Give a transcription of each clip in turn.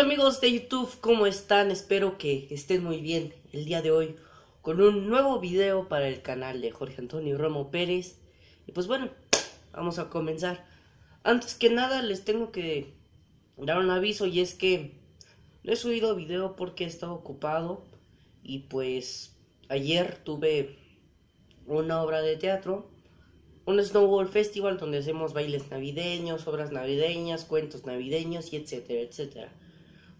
amigos de YouTube, ¿cómo están? Espero que estén muy bien el día de hoy con un nuevo video para el canal de Jorge Antonio Romo Pérez. Y pues bueno, vamos a comenzar. Antes que nada les tengo que dar un aviso y es que no he subido video porque he estado ocupado y pues ayer tuve una obra de teatro un Snowball Festival donde hacemos bailes navideños, obras navideñas, cuentos navideños y etcétera, etcétera.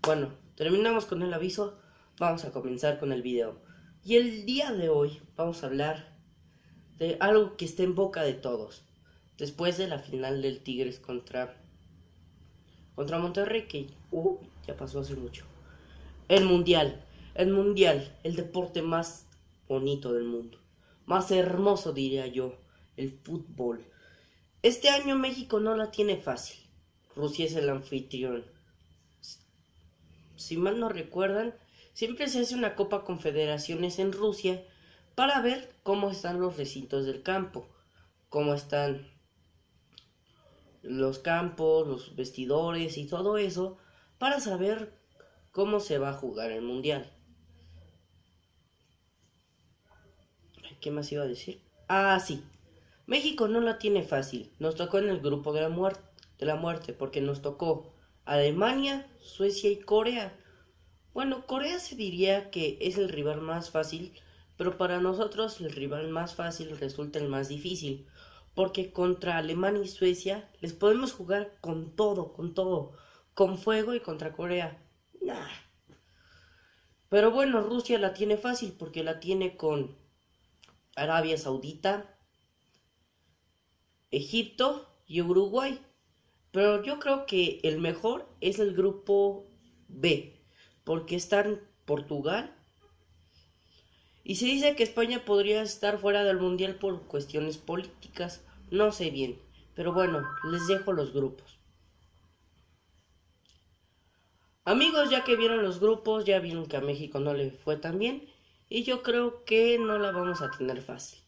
Bueno, terminamos con el aviso, vamos a comenzar con el video. Y el día de hoy vamos a hablar de algo que está en boca de todos. Después de la final del Tigres contra contra Monterrey que uh, ya pasó hace mucho. El Mundial, el Mundial, el deporte más bonito del mundo, más hermoso diría yo el fútbol. Este año México no la tiene fácil. Rusia es el anfitrión. Si mal no recuerdan, siempre se hace una Copa Confederaciones en Rusia para ver cómo están los recintos del campo, cómo están los campos, los vestidores y todo eso, para saber cómo se va a jugar el mundial. ¿Qué más iba a decir? Ah, sí, México no la tiene fácil. Nos tocó en el grupo de la, muerte, de la muerte porque nos tocó Alemania, Suecia y Corea. Bueno, Corea se diría que es el rival más fácil, pero para nosotros el rival más fácil resulta el más difícil, porque contra Alemania y Suecia les podemos jugar con todo, con todo, con fuego y contra Corea. Nah. Pero bueno, Rusia la tiene fácil porque la tiene con Arabia Saudita, Egipto y Uruguay. Pero yo creo que el mejor es el grupo B, porque están Portugal. Y se dice que España podría estar fuera del Mundial por cuestiones políticas. No sé bien, pero bueno, les dejo los grupos. Amigos, ya que vieron los grupos, ya vieron que a México no le fue tan bien. Y yo creo que no la vamos a tener fácil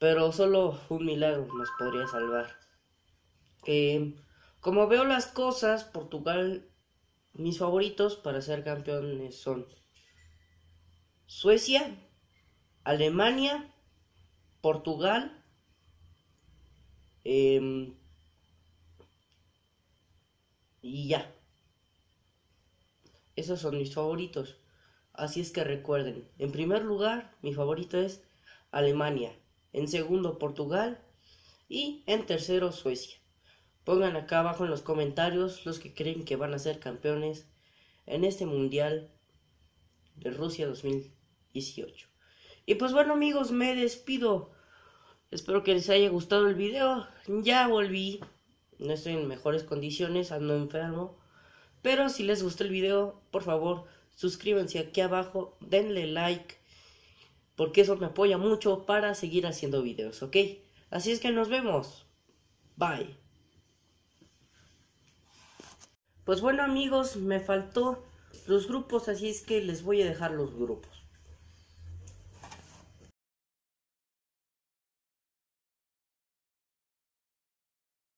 pero solo un milagro nos podría salvar. Como veo las cosas, Portugal, mis favoritos para ser campeones son Suecia, Alemania, Portugal, em, y ya. Esos son mis favoritos. Así es que recuerden, en primer lugar, mi favorito es Alemania en segundo Portugal y en tercero Suecia. Pongan acá abajo en los comentarios los que creen que van a ser campeones en este Mundial de Rusia 2018. Y pues bueno amigos, me despido. Espero que les haya gustado el video. Ya volví. No estoy en mejores condiciones, ando enfermo. Pero si les gustó el video, por favor, suscríbanse aquí abajo, denle like porque eso me apoya mucho para seguir haciendo videos, ¿ok? Así es que nos vemos. Bye. Pues bueno amigos, me faltó los grupos, así es que les voy a dejar los grupos.